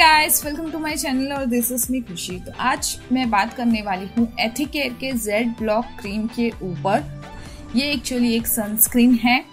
Guys welcome to my channel और this is me Khushi तो आज मैं बात करने वाली हूँ एथिकेयर के जेड ब्लॉक क्रीम के ऊपर। ये एक्चुअली एक सनस्क्रीन है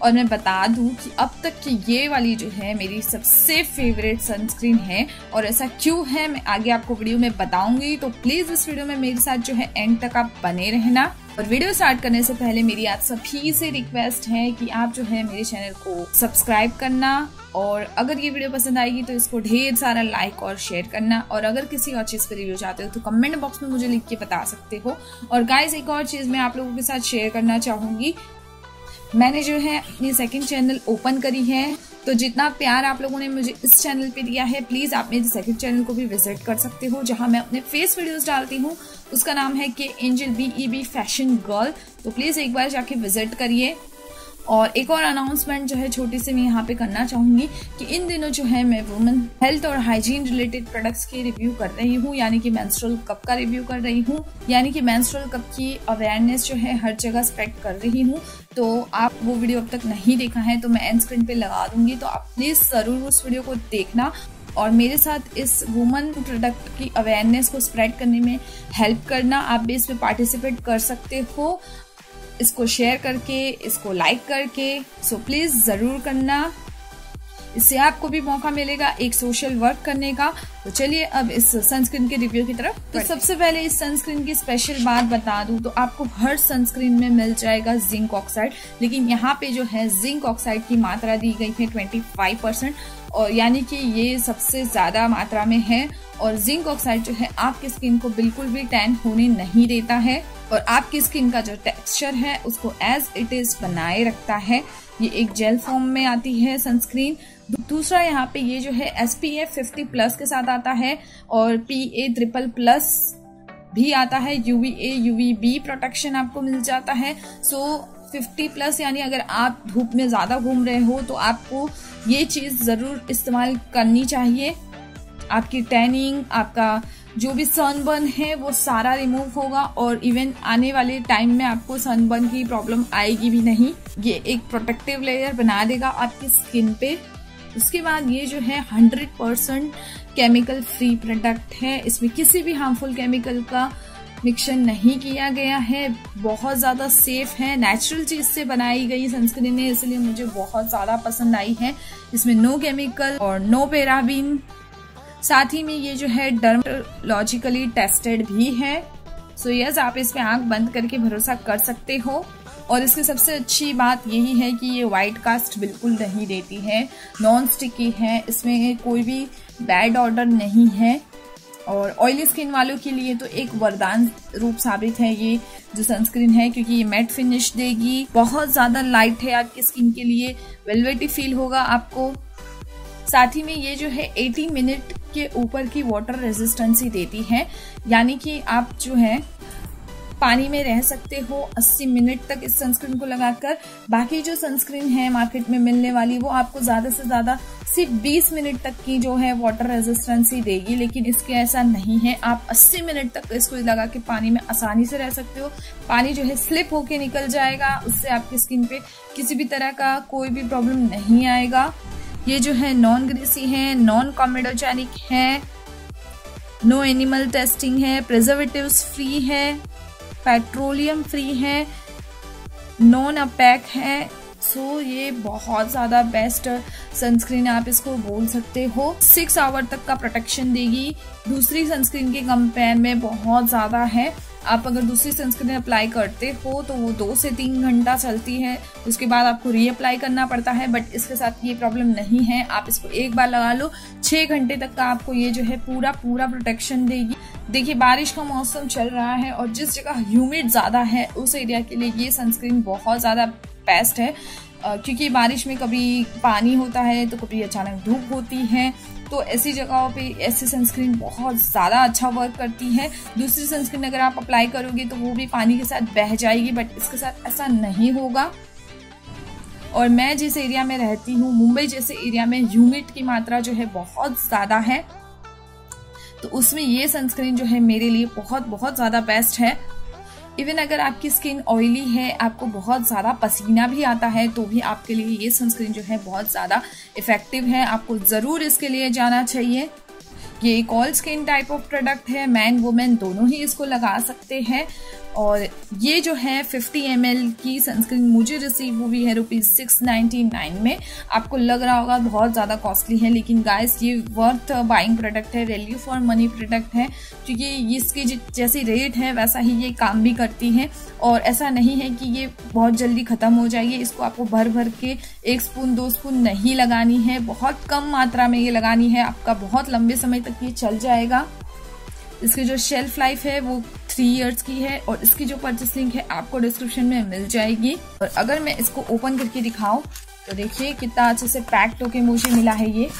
और मैं बता दूँ कि अब तक की ये वाली जो है मेरी सबसे फेवरेट सनस्क्रीन है और ऐसा क्यों है मैं आगे आपको वीडियो में बताऊँगी। तो प्लीज़ इस वीडियो में मेरे साथ जो है एंड तक आप बने रहना। और वीडियो स्टार्ट करने से पहले मेरी आप सभी से रिक्वेस्ट है कि आप जो है मेरे चैनल को सब्सक्राइब करना। और अगर ये वीडियो पसंद आएगी तो इसको ढेर सारा लाइक और शेयर करना। और अगर किसी और चीज़ पर रिव्यू चाहते हो तो कमेंट बॉक्स में मुझे लिख के बता सकते हो। और गाइज़ एक और चीज़ मैं आप लोगों के साथ शेयर करना चाहूँगी। मैंने जो है अपनी सेकंड चैनल ओपन करी है। तो जितना प्यार आप लोगों ने मुझे इस चैनल पे दिया है प्लीज़ आप मेरे सेकंड चैनल को भी विज़िट कर सकते हो, जहाँ मैं अपने फेस वीडियोस डालती हूँ। उसका नाम है के Angel B E B fashion girl तो प्लीज़ एक बार जाके विज़िट करिए। और एक और अनाउंसमेंट जो है छोटी सी मैं यहाँ पे करना चाहूँगी कि इन दिनों जो है मैं वुमेन हेल्थ और हाइजीन रिलेटेड प्रोडक्ट्स की रिव्यू कर रही हूँ, यानी कि मेंस्ट्रुअल कप का रिव्यू कर रही हूँ, यानी कि मेंस्ट्रुअल कप की अवेयरनेस जो है हर जगह स्प्रेड कर रही हूँ। तो आप वो वीडियो अब तक नहीं देखा है तो मैं एंड स्क्रीन पे लगा दूँगी तो आप प्लीज़ ज़रूर उस वीडियो को देखना। और मेरे साथ इस वुमन प्रोडक्ट की अवेयरनेस को स्प्रेड करने में हेल्प करना, आप भी इसमें पार्टिसिपेट कर सकते हो। इसको शेयर करके, इसको लाइक करके सो प्लीज़ ज़रूर करना। इससे आपको भी मौका मिलेगा एक सोशल वर्क करने का। तो चलिए अब इस सनस्क्रीन के रिव्यू की तरफ़। तो सबसे पहले इस सनस्क्रीन की स्पेशल बात बता दूँ तो आपको हर सनस्क्रीन में मिल जाएगा जिंक ऑक्साइड लेकिन यहाँ पे जो है जिंक ऑक्साइड की मात्रा दी गई है 25 परसेंट और यानी कि ये सबसे ज़्यादा मात्रा में है और जिंक ऑक्साइड जो है आपकी स्किन को बिल्कुल भी टैन होने नहीं देता है और आपकी स्किन का जो टेक्सचर है उसको एज इट इज़ बनाए रखता है। ये एक जेल फॉर्म में आती है सनस्क्रीन दूसरा यहाँ पे ये जो है S P F fifty plus के साथ आता है और पी ए ट्रिपल प्लस भी आता है UV A UV B protection आपको मिल जाता है। सो so, 50 प्लस यानी अगर आप धूप में ज़्यादा घूम रहे हो तो आपको ये चीज़ ज़रूर इस्तेमाल करनी चाहिए। आपकी टैनिंग आपका जो भी सनबर्न है वो सारा रिमूव होगा और इवन आने वाले टाइम में आपको सनबर्न की प्रॉब्लम आएगी भी नहीं। ये एक प्रोटेक्टिव लेयर बना देगा आपकी स्किन पे। उसके बाद ये जो है hundred percent chemical free product है। इसमें किसी भी हार्मफुल केमिकल का मिक्सर नहीं किया गया है। बहुत ज़्यादा सेफ़ है। नेचुरल चीज़ से बनाई गई सनस्क्रीन है, इसलिए मुझे बहुत ज़्यादा पसंद आई है। इसमें नो केमिकल और नो पेराबिन साथ ही में ये जो है डर्मोलॉजिकली टेस्टेड भी है। सो so यस आप इस पे आँख बंद करके भरोसा कर सकते हो। और इसकी सबसे अच्छी बात यही है कि ये वाइट कास्ट बिल्कुल नहीं देती है। नॉन स्टिकी है। इसमें कोई भी बैड ऑर्डर नहीं है और ऑयली स्किन वालों के लिए तो एक वरदान रूप साबित है ये जो सनस्क्रीन है, क्योंकि ये मैट फिनिश देगी। बहुत ज़्यादा लाइट है आपकी स्किन के लिए। वेलवेटी फील होगा आपको। साथ ही में ये जो है 80 मिनट के ऊपर की वाटर रेजिस्टेंसी देती है। यानी कि आप जो है पानी में रह सकते हो 80 मिनट तक इस सनस्क्रीन को लगाकर। बाकी जो सनस्क्रीन है मार्केट में मिलने वाली, वो आपको ज़्यादा से ज़्यादा सिर्फ़ 20 मिनट तक की जो है वाटर रेजिस्टेंसी देगी। लेकिन इसके ऐसा नहीं है। आप 80 मिनट तक इसको लगा के पानी में आसानी से रह सकते हो। पानी जो है स्लिप होके निकल जाएगा, उससे आपकी स्किन पे किसी भी तरह का कोई भी प्रॉब्लम नहीं आएगा। ये जो है नॉन ग्रीसी है नॉन कॉमेडोजेनिक है नो एनिमल टेस्टिंग है प्रिजर्वेटिव फ्री है। पेट्रोलियम फ्री हैं नॉन अपैक है सो so, ये बहुत ज़्यादा बेस्ट सनस्क्रीन आप इसको बोल सकते हो। सिक्स आवर तक का प्रोटेक्शन देगी। दूसरी सनस्क्रीन के कंपेयर में बहुत ज़्यादा है। आप अगर दूसरी सनस्क्रीन अप्लाई करते हो तो वो दो से तीन घंटा चलती है। उसके बाद आपको रीअप्लाई करना पड़ता है बट इसके साथ ये प्रॉब्लम नहीं है। आप इसको एक बार लगा लो। छह घंटे तक का आपको ये जो है पूरा पूरा प्रोटेक्शन देगी। देखिए बारिश का मौसम चल रहा है और जिस जगह ह्यूमिड ज़्यादा है उस एरिया के लिए ये सनस्क्रीन बहुत ज़्यादा बेस्ट है। क्योंकि बारिश में कभी पानी होता है तो कभी अचानक धूप होती है तो ऐसी जगहों पे ऐसी सनस्क्रीन बहुत ज़्यादा अच्छा वर्क करती है। दूसरी सनस्क्रीन अगर आप अप्लाई करोगे तो वो भी पानी के साथ बह जाएगी बट इसके साथ ऐसा नहीं होगा। और मैं जिस एरिया में रहती हूँ, मुंबई जैसे एरिया में ह्यूमिड की मात्रा जो है बहुत ज़्यादा है। तो उसमें ये सनस्क्रीन जो है मेरे लिए बहुत बहुत ज़्यादा बेस्ट है। इवन अगर आपकी स्किन ऑयली है, आपको बहुत ज़्यादा पसीना भी आता है तो भी आपके लिए ये सनस्क्रीन जो है बहुत ज़्यादा इफ़ेक्टिव है। आपको ज़रूर इसके लिए जाना चाहिए। ये एक all skin type of product है। मैन वुमेन दोनों ही इसको लगा सकते हैं। और ये जो है 50 एम की सनस्क्रीन मुझे रिसीव हुई है रुपीज़ सिक्स में। आपको लग रहा होगा बहुत ज़्यादा कॉस्टली है, लेकिन गाइस ये वर्थ बाइंग प्रोडक्ट है वैल्यू फॉर मनी प्रोडक्ट है। क्योंकि इसकी जैसी रेट है, वैसा ही ये काम भी करती है। और ऐसा नहीं है कि ये बहुत जल्दी ख़त्म हो जाएगी, इसको आपको भर भर के एक स्पून दो स्पून नहीं लगानी है। बहुत कम मात्रा में ये लगानी है, आपका बहुत लंबे समय तक ये चल जाएगा। इसकी जो शेल्फ लाइफ है, वो थ्री इयर्स की है और इसकी जो परचेस लिंक है आपको डिस्क्रिप्शन में मिल जाएगी। और अगर मैं इसको ओपन करके दिखाऊँ तो देखिए कितना अच्छे से पैक्ड होके मुझे मिला है ये।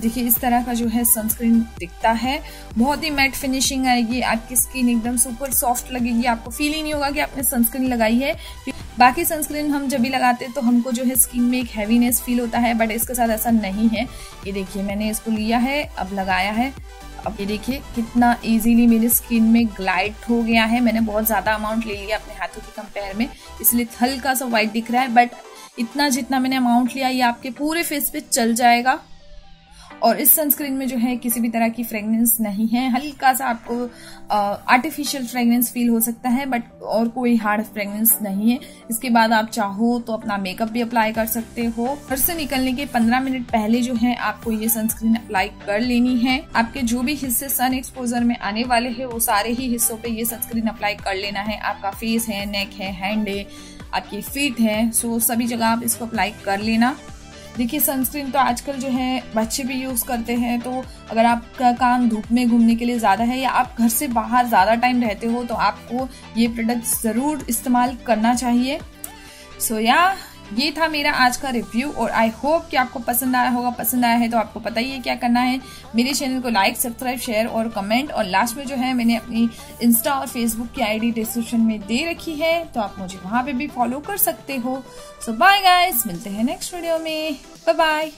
देखिए इस तरह का जो है सनस्क्रीन दिखता है। बहुत ही मैट फिनिशिंग आएगी, आपकी स्किन एकदम सुपर सॉफ्ट लगेगी। आपको फील ही नहीं होगा कि आपने सनस्क्रीन लगाई है। बाकी सनस्क्रीन हम जब भी लगाते हैं तो हमको जो है स्किन में एक हैवीनेस फील होता है बट इसके साथ ऐसा नहीं है। ये देखिए मैंने इसको लिया है, अब लगाया है। अब ये देखिए, कितना इजीली मेरे स्किन में ग्लाइड हो गया है। मैंने बहुत ज़्यादा अमाउंट ले लिया अपने हाथों के कंपेयर में। इसलिए हल्का सा वाइट दिख रहा है बट इतना जितना मैंने अमाउंट लिया, ये आपके पूरे फेस पे चल जाएगा। और इस सनस्क्रीन में जो है किसी भी तरह की फ्रेगनेंस नहीं है। हल्का सा आपको आर्टिफिशियल फ्रेगनेंस फील हो सकता है बट और कोई हार्ड फ्रेगनेंस नहीं है। इसके बाद आप चाहो तो अपना मेकअप भी अप्लाई कर सकते हो। घर से निकलने के 15 मिनट पहले जो है आपको ये सनस्क्रीन अप्लाई कर लेनी है। आपके जो भी हिस्से सन एक्सपोजर में आने वाले है, वो सारे ही हिस्सों पे ये सनस्क्रीन अप्लाई कर लेना है। आपका फेस है नेक है हैंड है, आपकी फीट है सो सभी जगह आप इसको अप्लाई कर लेना। देखिए सनस्क्रीन तो आजकल जो है बच्चे भी यूज़ करते हैं तो अगर आपका काम धूप में घूमने के लिए ज़्यादा है या आप घर से बाहर ज़्यादा टाइम रहते हो तो आपको ये प्रोडक्ट ज़रूर इस्तेमाल करना चाहिए। सो so, या ये था मेरा आज का रिव्यू और आई होप कि आपको पसंद आया होगा, पसंद आया है तो आपको पता ही है क्या करना है। मेरे चैनल को लाइक सब्सक्राइब शेयर और कमेंट और लास्ट में जो है मैंने अपनी इंस्टा और फेसबुक की आईडी डिस्क्रिप्शन में दे रखी है तो आप मुझे वहाँ पे भी फॉलो कर सकते हो। सो बाय गाइस मिलते हैं नेक्स्ट वीडियो में। Bye bye